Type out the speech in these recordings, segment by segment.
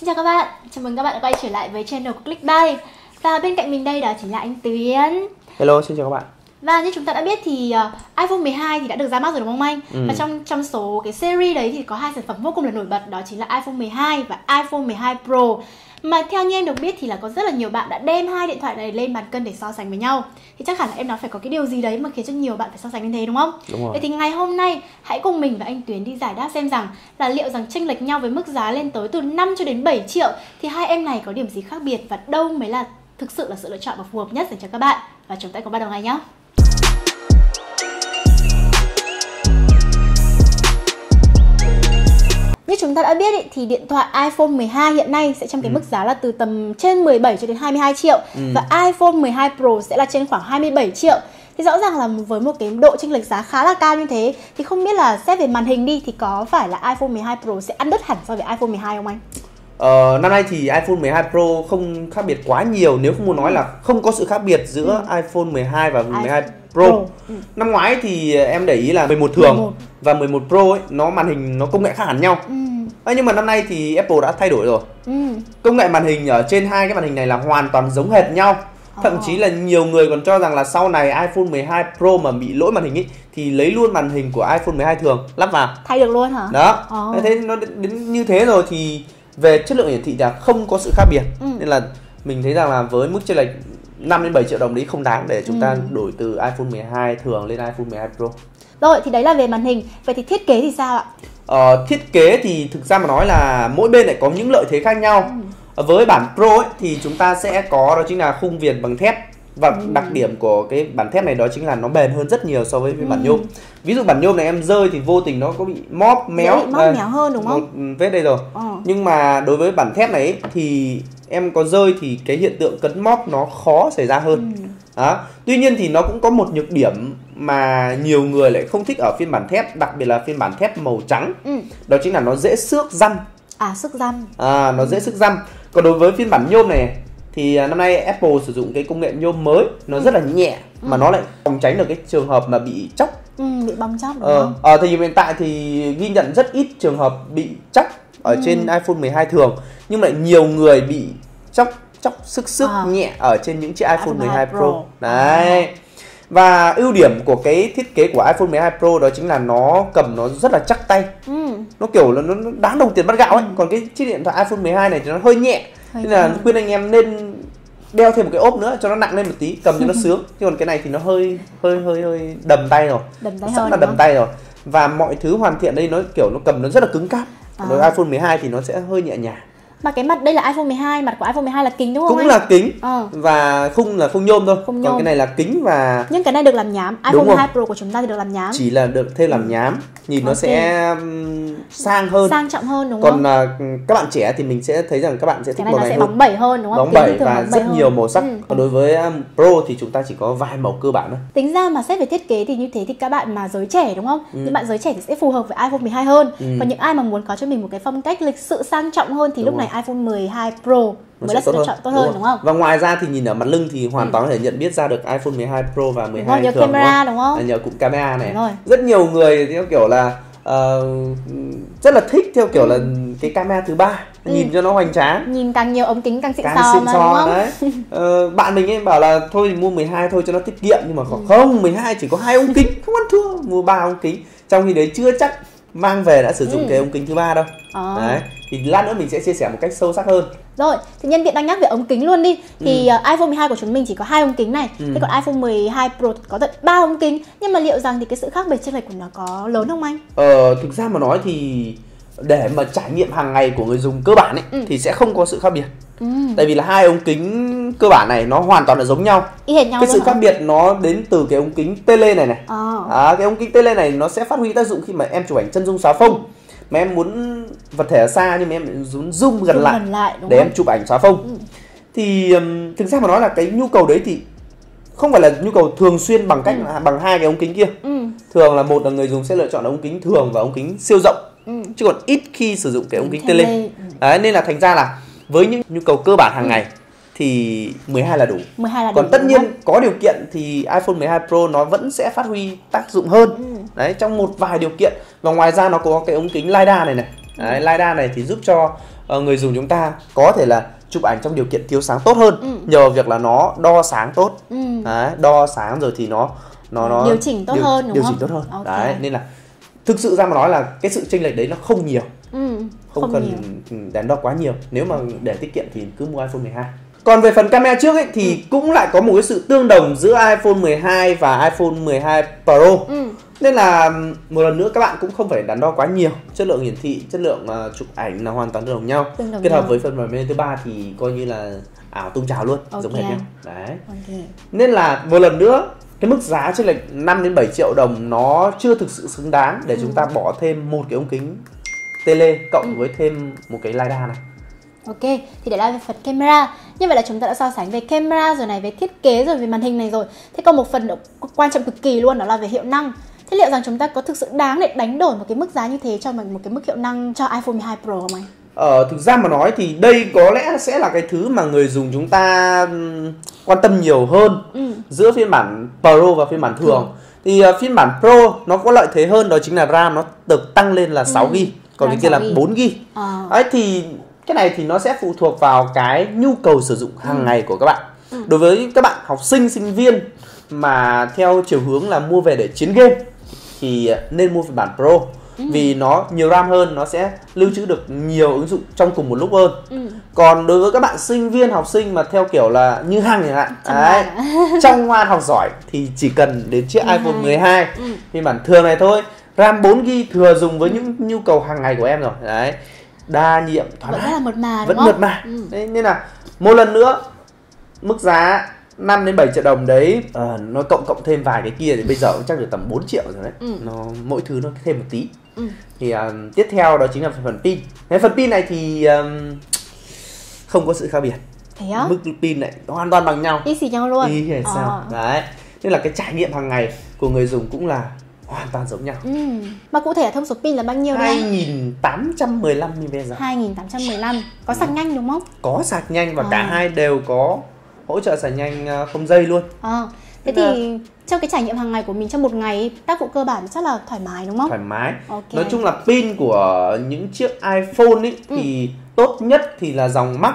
Xin chào các bạn, chào mừng các bạn đã quay trở lại với channel của Clickbay Và bên cạnh mình đây đó chính là anh Tuyến Hello, xin chào các bạn Và như chúng ta đã biết thì uh, iPhone 12 thì đã được ra mắt rồi đúng không anh? Ừ. Và trong trong số cái series đấy thì có hai sản phẩm vô cùng là nổi bật đó chính là iPhone 12 và iPhone 12 Pro mà theo như em được biết thì là có rất là nhiều bạn đã đem hai điện thoại này lên bàn cân để so sánh với nhau thì chắc hẳn là em nói phải có cái điều gì đấy mà khiến cho nhiều bạn phải so sánh như thế đúng không? Đúng rồi. Vậy thì ngày hôm nay hãy cùng mình và anh Tuyến đi giải đáp xem rằng là liệu rằng chênh lệch nhau với mức giá lên tới từ 5 cho đến 7 triệu thì hai em này có điểm gì khác biệt và đâu mới là thực sự là sự lựa chọn và phù hợp nhất dành cho các bạn và chúng ta cùng bắt đầu ngay nhé. Như chúng ta đã biết ý, thì điện thoại iPhone 12 hiện nay sẽ trong cái ừ. mức giá là từ tầm trên 17 cho đến 22 triệu ừ. và iPhone 12 Pro sẽ là trên khoảng 27 triệu. Thì rõ ràng là với một cái độ chênh lệch giá khá là cao như thế thì không biết là xét về màn hình đi thì có phải là iPhone 12 Pro sẽ ăn đứt hẳn so với iPhone 12 không anh? Ờ, năm nay thì iPhone 12 Pro không khác biệt quá nhiều nếu không muốn nói là không có sự khác biệt giữa ừ. iPhone 12 và 12 I... Pro. Pro. Ừ. Năm ngoái thì em để ý là 11 thường 11. và 11 Pro ấy nó màn hình nó công nghệ khác hẳn nhau. Ừ. À, nhưng mà năm nay thì Apple đã thay đổi rồi. Ừ. Công nghệ màn hình ở trên hai cái màn hình này là hoàn toàn giống hệt nhau. Thậm chí là nhiều người còn cho rằng là sau này iPhone 12 Pro mà bị lỗi màn hình ấy thì lấy luôn màn hình của iPhone 12 thường lắp vào. Thay được luôn hả? Đó. Oh. Thế nó đến, đến như thế rồi thì về chất lượng hiển thị là không có sự khác biệt. Ừ. Nên là mình thấy rằng là với mức chênh lệch 5 đến 7 triệu đồng đấy không đáng để chúng ta ừ. đổi từ iPhone 12 thường lên iPhone 12 Pro. Rồi thì đấy là về màn hình. Vậy thì thiết kế thì sao ạ? Ờ, thiết kế thì thực ra mà nói là mỗi bên lại có những lợi thế khác nhau. Ừ. Với bản Pro ấy, thì chúng ta sẽ có đó chính là khung viền bằng thép và ừ. đặc điểm của cái bản thép này đó chính là nó bền hơn rất nhiều so với ừ. bản nhôm. Ví dụ bản nhôm này em rơi thì vô tình nó có bị móp méo. Bị móp méo hơn đúng không? vết đây rồi. Ừ. Nhưng mà đối với bản thép này ấy, thì em có rơi thì cái hiện tượng cấn móp nó khó xảy ra hơn. Ừ. Đó. Tuy nhiên thì nó cũng có một nhược điểm mà nhiều người lại không thích ở phiên bản thép, đặc biệt là phiên bản thép màu trắng. Ừ. Đó chính là nó dễ xước răm. À xước răm. À nó dễ xước răm. Còn đối với phiên bản nhôm này thì à, năm nay Apple sử dụng cái công nghệ nhôm mới nó ừ. rất là nhẹ ừ. mà nó lại phòng tránh được cái trường hợp mà bị chóc ừ, bị bong chóc đúng ờ, không? Thời điểm hiện tại thì ghi nhận rất ít trường hợp bị chóc ở ừ. trên iPhone 12 thường nhưng lại nhiều người bị chóc chóc sức sức à. nhẹ ở trên những chiếc iPhone 12 Pro. Pro. Đấy. À. Và ưu điểm của cái thiết kế của iPhone 12 Pro đó chính là nó cầm nó rất là chắc tay. Ừ. Nó kiểu là nó đáng đồng tiền bắt gạo ấy. Ừ. Còn cái chiếc điện thoại iPhone 12 này thì nó hơi nhẹ. Hơi Nên là khuyên anh em nên đeo thêm một cái ốp nữa cho nó nặng lên một tí, cầm cho nó sướng. Chứ còn cái này thì nó hơi hơi hơi hơi đầm tay rồi. Đầm tay rất hơn. là đầm tay rồi. Và mọi thứ hoàn thiện đây nó kiểu nó cầm nó rất là cứng cáp. À. Đối iPhone 12 thì nó sẽ hơi nhẹ nhàng mà cái mặt đây là iPhone 12 mặt của iPhone 12 là kính đúng không cũng anh? là kính ờ. và khung là khung nhôm thôi khung nhôm. còn cái này là kính và nhưng cái này được làm nhám iPhone 12 Pro của chúng ta thì được làm nhám chỉ là được thêm làm nhám nhìn okay. nó sẽ sang hơn sang trọng hơn đúng còn không còn các bạn trẻ thì mình sẽ thấy rằng các bạn sẽ thích cái này màu này sẽ hơn. bóng bẩy hơn đúng không bóng bẩy và rất hơn. nhiều màu sắc ừ. còn đối với Pro thì chúng ta chỉ có vài màu cơ bản thôi tính ra mà xét về thiết kế thì như thế thì các bạn mà giới trẻ đúng không ừ. những bạn giới trẻ thì sẽ phù hợp với iPhone 12 hơn ừ. còn những ai mà muốn có cho mình một cái phong cách lịch sự sang trọng hơn thì đúng lúc rồi. này iPhone 12 Pro mới là sự lựa chọn tốt hơn đúng, đúng không? Và ngoài ra thì nhìn ở mặt lưng thì hoàn ừ. toàn có thể nhận biết ra được iPhone 12 Pro và 12 đúng rồi, nhờ thường camera đúng không? À, nhờ cụm camera này. Rất nhiều người theo kiểu là uh, rất là thích theo kiểu ừ. là cái camera thứ ba ừ. nhìn cho nó hoành tráng nhìn càng nhiều ống kính càng xịn càng xịn so đấy uh, bạn mình ấy bảo là thôi thì mua 12 thôi cho nó tiết kiệm nhưng mà ừ. không 12 chỉ có hai ống kính không ăn thua mua ba ống kính trong khi đấy chưa chắc mang về đã sử dụng ừ. cái ống kính thứ ba đâu à. đấy thì lát nữa mình sẽ chia sẻ một cách sâu sắc hơn rồi thì nhân tiện đang nhắc về ống kính luôn đi thì ừ. uh, iPhone 12 của chúng mình chỉ có hai ống kính này ừ. thế còn iPhone 12 Pro có tận ba ống kính nhưng mà liệu rằng thì cái sự khác biệt trên lệch của nó có lớn không anh ờ thực ra mà nói thì để mà trải nghiệm hàng ngày của người dùng cơ bản ấy ừ. thì sẽ không có sự khác biệt ừ. tại vì là hai ống kính cơ bản này nó hoàn toàn là giống nhau y nhau cái sự khác biệt nó đến từ cái ống kính tele này này à. À, cái ống kính tele này nó sẽ phát huy tác dụng khi mà em chụp ảnh chân dung xóa phông mà em muốn vật thể ở xa nhưng mà em muốn zoom gần zoom lại, gần lại để không? em chụp ảnh xóa phông ừ. thì um, thực ra mà nói là cái nhu cầu đấy thì không phải là nhu cầu thường xuyên bằng cách ừ. bằng hai cái ống kính kia ừ. thường là một là người dùng sẽ lựa chọn ống kính thường và ống kính siêu rộng ừ. chứ còn ít khi sử dụng cái ống kính tele ừ. đấy nên là thành ra là với những nhu cầu cơ bản hàng ừ. ngày thì 12 là đủ. 12 là Còn tất nhiên có điều kiện thì iPhone 12 Pro nó vẫn sẽ phát huy tác dụng hơn. Ừ. Đấy trong một vài điều kiện. Và ngoài ra nó có cái ống kính LiDAR này này. Đấy, ừ. LiDAR này thì giúp cho uh, người dùng chúng ta có thể là chụp ảnh trong điều kiện thiếu sáng tốt hơn ừ. nhờ việc là nó đo sáng tốt ừ. đấy, đo sáng rồi thì nó nó nó điều chỉnh tốt điều, hơn đúng điều không? chỉnh tốt hơn okay. đấy nên là thực sự ra mà nói là cái sự chênh lệch đấy nó không nhiều ừ, không, không cần nhiều. đắn đo quá nhiều nếu mà để tiết kiệm thì cứ mua iPhone 12 còn về phần camera trước ấy thì ừ. cũng lại có một cái sự tương đồng giữa iPhone 12 và iPhone 12 Pro. Ừ. Nên là một lần nữa các bạn cũng không phải đắn đo quá nhiều. Chất lượng hiển thị, chất lượng uh, chụp ảnh là hoàn toàn tương đồng nhau. Tương đồng Kết hợp với phần mềm thứ ba thì coi như là ảo tung trào luôn, okay. giống hệt nhau. Đấy. Okay. Nên là một lần nữa cái mức giá chênh lệch 5 đến 7 triệu đồng nó chưa thực sự xứng đáng để ừ. chúng ta bỏ thêm một cái ống kính tele cộng ừ. với thêm một cái lidar này Ok, thì để là về phần camera Như vậy là chúng ta đã so sánh về camera rồi này, về thiết kế rồi, về màn hình này rồi Thế còn một phần quan trọng cực kỳ luôn đó là về hiệu năng Thế liệu rằng chúng ta có thực sự đáng để đánh đổi một cái mức giá như thế cho một cái mức hiệu năng cho iPhone 12 Pro không anh? Ờ, thực ra mà nói thì đây có lẽ sẽ là cái thứ mà người dùng chúng ta quan tâm nhiều hơn ừ. giữa phiên bản Pro và phiên bản thường. Ừ. Thì uh, phiên bản Pro nó có lợi thế hơn đó chính là RAM nó được tăng lên là 6GB, ừ. còn cái kia là 4GB. À. Đấy thì cái này thì nó sẽ phụ thuộc vào cái nhu cầu sử dụng hàng ừ. ngày của các bạn ừ. đối với các bạn học sinh sinh viên mà theo chiều hướng là mua về để chiến game thì nên mua phiên bản pro ừ. vì nó nhiều ram hơn nó sẽ lưu trữ được nhiều ứng dụng trong cùng một lúc hơn ừ. còn đối với các bạn sinh viên học sinh mà theo kiểu là như hằng chẳng hạn đấy trong ngoan học giỏi thì chỉ cần đến chiếc 12. iPhone 12 ừ. phiên bản thường này thôi RAM 4GB thừa dùng với những nhu cầu hàng ngày của em rồi đấy đa nhiệm thoải vẫn mái. là mượt mà vẫn mượt mà. Ừ. đấy nên là một lần nữa mức giá 5 đến 7 triệu đồng đấy uh, nó cộng cộng thêm vài cái kia thì bây giờ cũng chắc được tầm 4 triệu rồi đấy. Ừ. nó mỗi thứ nó thêm một tí. Ừ. thì uh, tiếp theo đó chính là phần pin. Cái phần pin này thì um, không có sự khác biệt. Thế á? mức pin này hoàn toàn bằng nhau. Y xì nhau luôn. Y hệt sao? À. đấy. Nên là cái trải nghiệm hàng ngày của người dùng cũng là hoàn toàn giống nhau. Ừ. Mà cụ thể thông số pin là bao nhiêu đây? 2815 mAh. 2815. Có ừ. sạc nhanh đúng không? Có sạc nhanh và à. cả hai đều có hỗ trợ sạc nhanh à, không dây luôn. À. Thế thì là... trong cái trải nghiệm hàng ngày của mình trong một ngày tác vụ cơ bản chắc là thoải mái đúng không? Thoải mái. Okay. Nói chung là pin của những chiếc iPhone ấy ừ. thì tốt nhất thì là dòng Max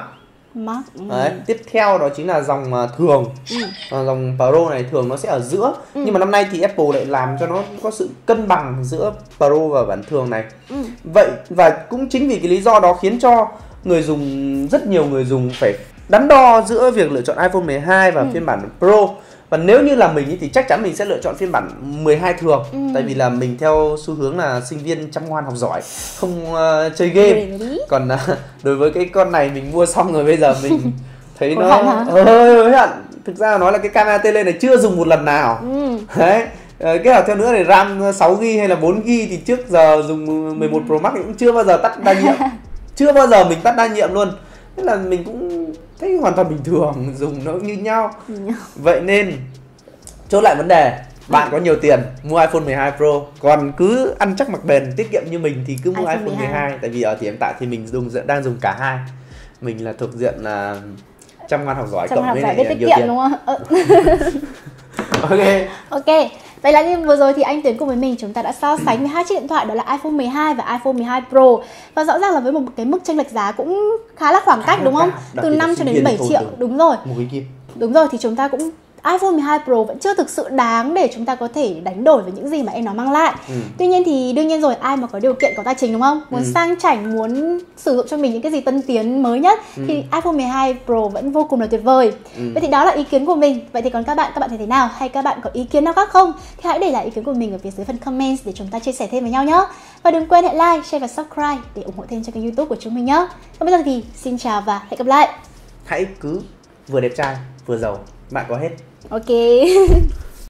Max. Ừ. Đấy, tiếp theo đó chính là dòng uh, thường. Ừ. Uh, dòng Pro này thường nó sẽ ở giữa. Ừ. Nhưng mà năm nay thì Apple lại làm cho nó có sự cân bằng giữa Pro và bản thường này. Ừ. Vậy và cũng chính vì cái lý do đó khiến cho người dùng rất nhiều người dùng phải đắn đo giữa việc lựa chọn iPhone 12 và ừ. phiên bản Pro và nếu như là mình thì chắc chắn mình sẽ lựa chọn phiên bản 12 thường. Ừ. tại vì là mình theo xu hướng là sinh viên chăm ngoan học giỏi không uh, chơi game. Còn uh, đối với cái con này mình mua xong rồi bây giờ mình thấy nó hơi hận. Thực ra nói là cái camera tele này chưa dùng một lần nào. Ừ. đấy. Ờ, cái nào theo nữa thì RAM 6GB hay là 4GB thì trước giờ dùng 11 Pro Max cũng chưa bao giờ tắt đa nhiệm. Chưa bao giờ mình tắt đa nhiệm luôn. Thế là mình cũng thấy hoàn toàn bình thường dùng nó như nhau. Vậy nên chốt lại vấn đề bạn có nhiều tiền mua iPhone 12 Pro. Còn cứ ăn chắc mặc bền tiết kiệm như mình thì cứ mua iPhone, iPhone 12. 12 tại vì ở thì hiện tại thì mình dùng đang dùng cả hai. Mình là thuộc diện là trăm ngoan học giỏi cộng với lại tiết kiệm đúng không? Ok. Ok Vậy là như vừa rồi thì anh Tuyến cùng với mình chúng ta đã so sánh với hai chiếc điện thoại đó là iPhone 12 và iPhone 12 Pro và rõ ràng là với một cái mức chênh lệch giá cũng khá là khoảng cách đúng không? Từ 5 cho đến 7 triệu đúng rồi. Đúng rồi thì chúng ta cũng iPhone 12 Pro vẫn chưa thực sự đáng để chúng ta có thể đánh đổi với những gì mà em nó mang lại. Ừ. Tuy nhiên thì đương nhiên rồi ai mà có điều kiện có tài chính đúng không? Muốn ừ. sang chảnh, muốn sử dụng cho mình những cái gì tân tiến mới nhất ừ. thì iPhone 12 Pro vẫn vô cùng là tuyệt vời. Ừ. Vậy thì đó là ý kiến của mình. Vậy thì còn các bạn các bạn thấy thế nào? Hay các bạn có ý kiến nào khác không? Thì hãy để lại ý kiến của mình ở phía dưới phần comment để chúng ta chia sẻ thêm với nhau nhé. Và đừng quên hãy like, share và subscribe để ủng hộ thêm cho kênh YouTube của chúng mình nhé. Còn bây giờ thì xin chào và hẹn gặp lại. Hãy cứ vừa đẹp trai vừa giàu bạn có hết. Ok.